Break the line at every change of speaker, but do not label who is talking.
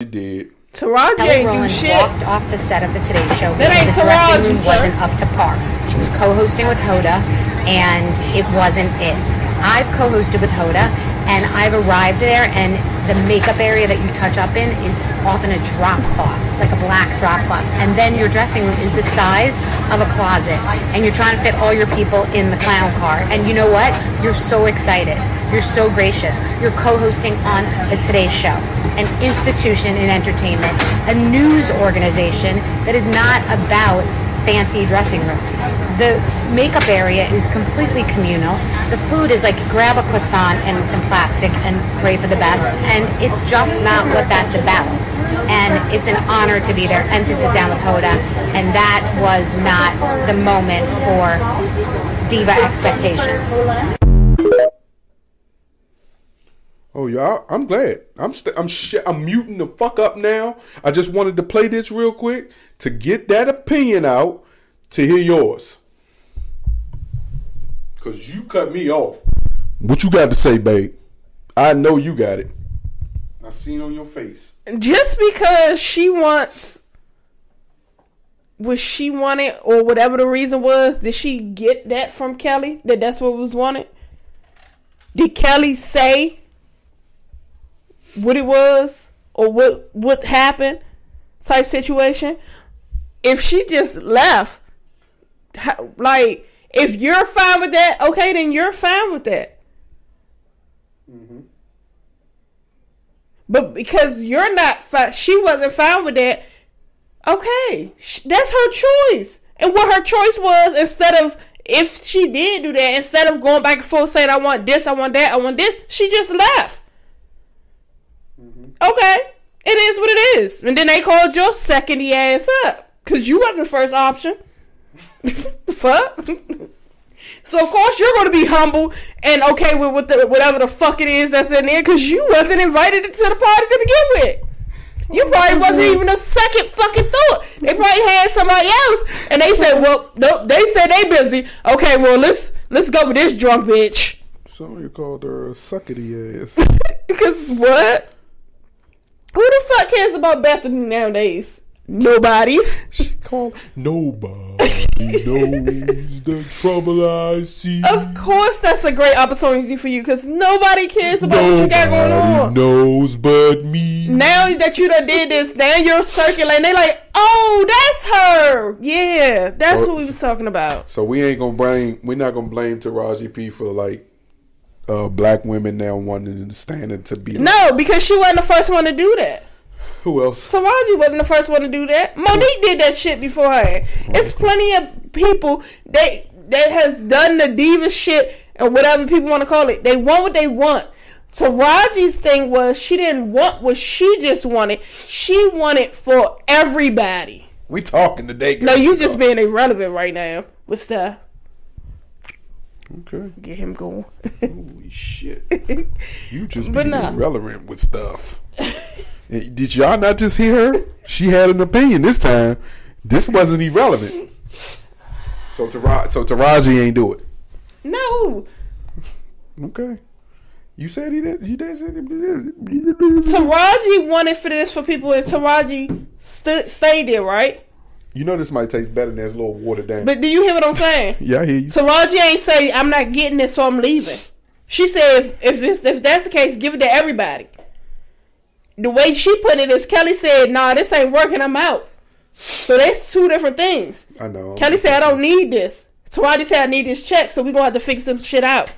She did.
Taraji
Kelly
ain't do shit.
walked off the set of the Today Show
That ain't
the dressing
Taraji,
room
sir.
wasn't up to par. She was co-hosting with Hoda, and it wasn't it. I've co-hosted with Hoda, and I've arrived there, and the makeup area that you touch up in is often a drop cloth, like a black drop cloth, and then your dressing room is the size of a closet, and you're trying to fit all your people in the clown car. And you know what? You're so excited. You're so gracious. You're co-hosting on the Today Show, an institution in entertainment, a news organization that is not about fancy dressing rooms. The makeup area is completely communal. The food is like grab a croissant and some plastic and pray for the best. And it's just not what that's about. And it's an honor to be there and to sit down with Hoda. And that was not the moment for diva expectations.
Oh yeah, I- I'm glad. I'm st- I'm sh- I'm muting the fuck up now. I just wanted to play this real quick to get that opinion out to hear yours. Cause you cut me off. What you got to say, babe? I know you got it. I seen on your face.
just because she wants what she wanted or whatever the reason was, did she get that from Kelly? That that's what was wanted? Did Kelly say what it was or what what happened type situation? If she just left, how, like if you're fine with that, okay, then you're fine with that. Mm-hmm. But because you're not fine, she wasn't fine with that. Okay, that's her choice. And what her choice was, instead of if she did do that, instead of going back and forth saying I want this, I want that, I want this, she just left. Okay, it is what it is. And then they called your secondy ass up because you wasn't the first option. the fuck. So of course you're going to be humble and okay with, with the, whatever the fuck it is that's in there because you wasn't invited to the party to begin with. You probably wasn't mm-hmm. even a second fucking thought. They probably had somebody else, and they said, "Well, nope." They said they busy. Okay, well let's let's go with this drunk bitch.
Somebody called her a suckety ass.
Because what? Fuck cares about Bethenny nowadays? Nobody.
she called nobody knows the trouble I see.
Of course, that's a great opportunity for you because nobody cares about what you got going
Nobody
on.
knows but me.
Now that you done did this, now you're circulating. They like, oh, that's her. Yeah, that's
Or-
what we was talking about.
So we ain't gonna blame. We're not gonna blame Taraji P for like uh, black women now wanting to stand it to be.
No, because she wasn't the first one to do that.
Who else?
Taraji wasn't the first one to do that. Mo'Nique did that shit before her. It's plenty of people that that has done the diva shit or whatever people want to call it. They want what they want. Taraji's thing was she didn't want what she just wanted. She wanted for everybody.
We talking today.
No, you just being irrelevant right now with stuff.
okay.
Get him going.
Holy shit! You just being
nah.
irrelevant with stuff. Did y'all not just hear her? She had an opinion this time. This wasn't irrelevant. So Taraji, so Taraji ain't do it.
no.
Okay. You said he did. You did say he did.
Taraji wanted for this for people and Taraji st- stayed there, right?
You know this might taste better than this little water down.
But do you hear what I'm saying?
yeah, I hear you.
Taraji ain't say I'm not getting this, so I'm leaving. She said if if, if that's the case, give it to everybody. The way she put it is Kelly said, "Nah, this ain't working. I'm out." So that's two different things.
I know.
Kelly said, "I don't need this." Taraji said, "I need this check, so we gonna have to figure some shit out."